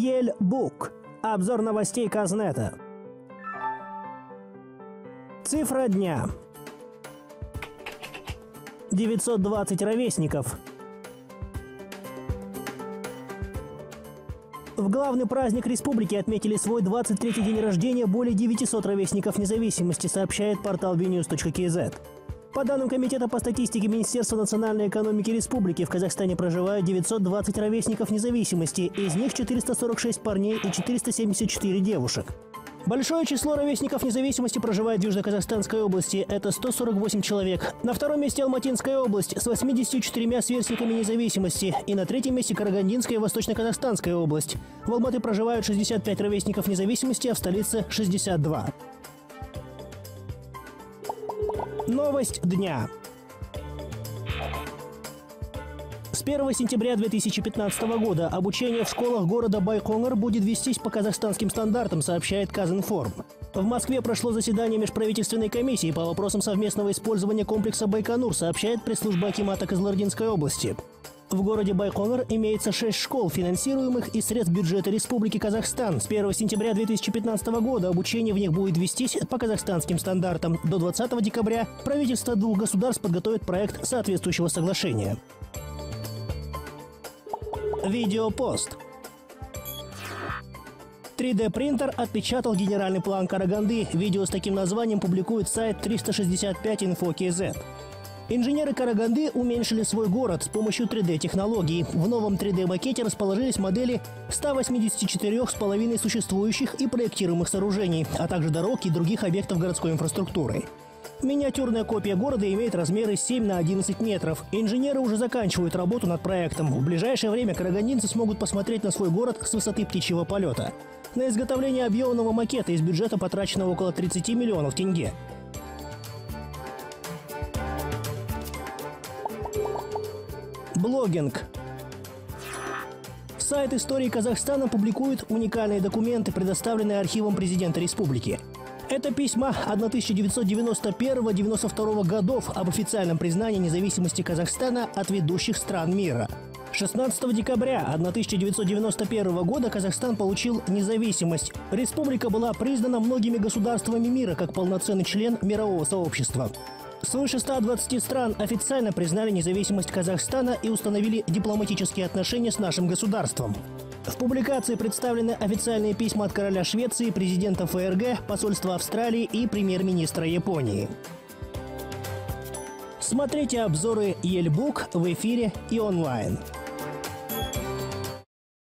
Ельбук. Обзор новостей Казнета. Цифра дня. 920 ровесников. В главный праздник республики отметили свой 23-й день рождения более 900 ровесников независимости, сообщает портал vnews.kz. По данным Комитета по статистике Министерства национальной экономики республики, в Казахстане проживают 920 ровесников независимости, из них 446 парней и 474 девушек. Большое число ровесников независимости проживает в Южно-Казахстанской области. Это 148 человек. На втором месте Алматинская область с 84 сверстниками независимости. И на третьем месте Карагандинская и Восточно-Казахстанская область. В Алматы проживают 65 ровесников независимости, а в столице 62. Новость дня. С 1 сентября 2015 года обучение в школах города Байконгар будет вестись по казахстанским стандартам, сообщает Казинформ. В Москве прошло заседание межправительственной комиссии по вопросам совместного использования комплекса Байконур, сообщает пресс-служба Акимата Козлординской области. В городе Байконур имеется шесть школ, финансируемых из средств бюджета Республики Казахстан. С 1 сентября 2015 года обучение в них будет вестись по казахстанским стандартам. До 20 декабря правительство двух государств подготовит проект соответствующего соглашения. Видеопост. 3D-принтер отпечатал генеральный план Караганды. Видео с таким названием публикует сайт 365.info.kz. Инженеры Караганды уменьшили свой город с помощью 3D-технологий. В новом 3D-макете расположились модели 184,5 существующих и проектируемых сооружений, а также дорог и других объектов городской инфраструктуры. Миниатюрная копия города имеет размеры 7 на 11 метров. Инженеры уже заканчивают работу над проектом. В ближайшее время карагандинцы смогут посмотреть на свой город с высоты птичьего полета. На изготовление объемного макета из бюджета потрачено около 30 миллионов тенге. Блогинг. Сайт истории Казахстана публикует уникальные документы, предоставленные архивом президента республики. Это письма 1991-92 годов об официальном признании независимости Казахстана от ведущих стран мира. 16 декабря 1991 года Казахстан получил независимость. Республика была признана многими государствами мира как полноценный член мирового сообщества. Свыше 120 стран официально признали независимость Казахстана и установили дипломатические отношения с нашим государством. В публикации представлены официальные письма от короля Швеции, президента ФРГ, посольства Австралии и премьер-министра Японии. Смотрите обзоры Ельбук в эфире и онлайн.